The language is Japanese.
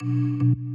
you